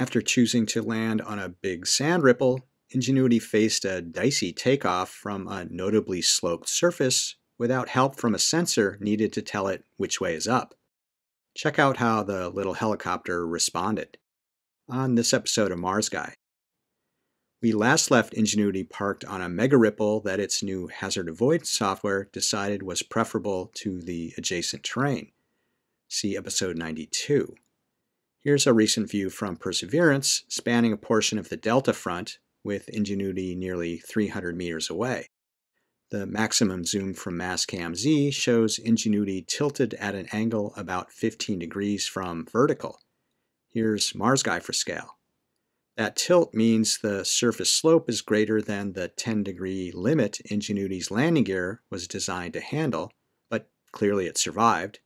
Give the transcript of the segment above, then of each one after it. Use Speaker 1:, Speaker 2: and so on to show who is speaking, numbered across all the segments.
Speaker 1: After choosing to land on a big sand ripple, Ingenuity faced a dicey takeoff from a notably sloped surface without help from a sensor needed to tell it which way is up. Check out how the little helicopter responded. On this episode of Mars Guy, we last left Ingenuity parked on a mega ripple that its new hazard avoidance software decided was preferable to the adjacent terrain. See episode 92. Here's a recent view from Perseverance spanning a portion of the Delta front with Ingenuity nearly 300 meters away. The maximum zoom from Mastcam Z shows Ingenuity tilted at an angle about 15 degrees from vertical. Here's Mars Guy for scale. That tilt means the surface slope is greater than the 10 degree limit Ingenuity's landing gear was designed to handle, but clearly it survived.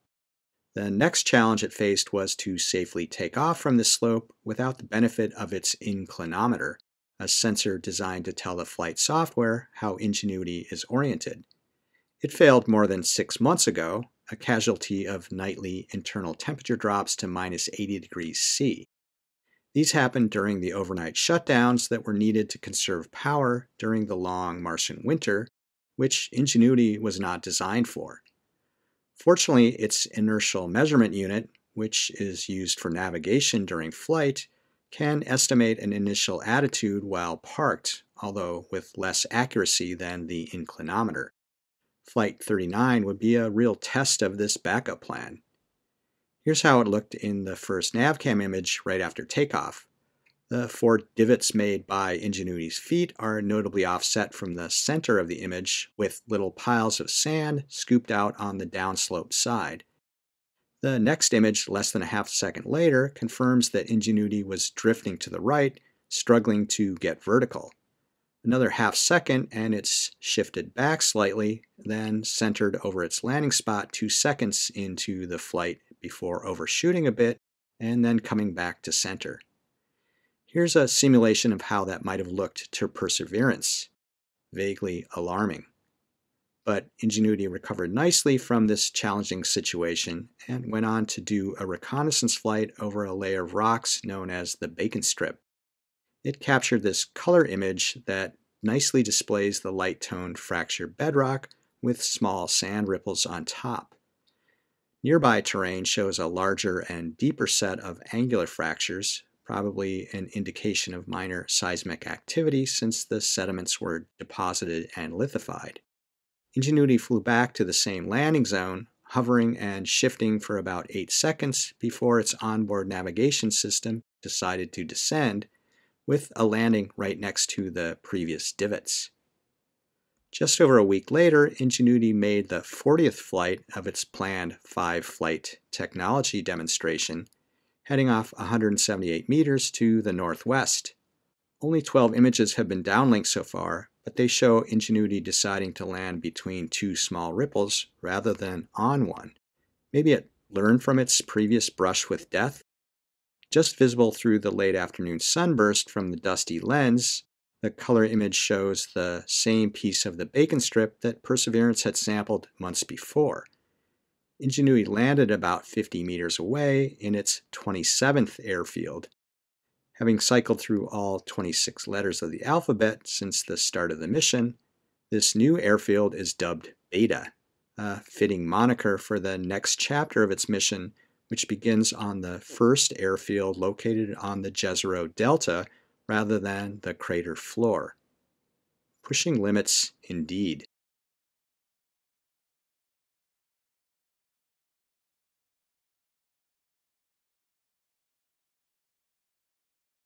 Speaker 1: The next challenge it faced was to safely take off from the slope without the benefit of its inclinometer, a sensor designed to tell the flight software how Ingenuity is oriented. It failed more than six months ago, a casualty of nightly internal temperature drops to minus 80 degrees C. These happened during the overnight shutdowns that were needed to conserve power during the long Martian winter, which Ingenuity was not designed for. Fortunately, its inertial measurement unit, which is used for navigation during flight, can estimate an initial attitude while parked, although with less accuracy than the inclinometer. Flight 39 would be a real test of this backup plan. Here's how it looked in the first NavCam image right after takeoff. The four divots made by Ingenuity's feet are notably offset from the center of the image, with little piles of sand scooped out on the downslope side. The next image, less than a half second later, confirms that Ingenuity was drifting to the right, struggling to get vertical. Another half second and it's shifted back slightly, then centered over its landing spot two seconds into the flight before overshooting a bit and then coming back to center. Here's a simulation of how that might have looked to Perseverance. Vaguely alarming but Ingenuity recovered nicely from this challenging situation and went on to do a reconnaissance flight over a layer of rocks known as the Bacon Strip. It captured this color image that nicely displays the light toned fractured bedrock with small sand ripples on top. Nearby terrain shows a larger and deeper set of angular fractures, probably an indication of minor seismic activity since the sediments were deposited and lithified. Ingenuity flew back to the same landing zone, hovering and shifting for about 8 seconds before its onboard navigation system decided to descend, with a landing right next to the previous divots. Just over a week later, Ingenuity made the 40th flight of its planned five flight technology demonstration, heading off 178 meters to the northwest. Only 12 images have been downlinked so far, but they show Ingenuity deciding to land between two small ripples rather than on one. Maybe it learned from its previous brush with death. Just visible through the late afternoon sunburst from the dusty lens, the color image shows the same piece of the bacon strip that Perseverance had sampled months before. Ingenuity landed about 50 meters away in its 27th airfield, Having cycled through all 26 letters of the alphabet since the start of the mission, this new airfield is dubbed Beta, a fitting moniker for the next chapter of its mission, which begins on the first airfield located on the Jezero Delta rather than the crater floor. Pushing limits indeed.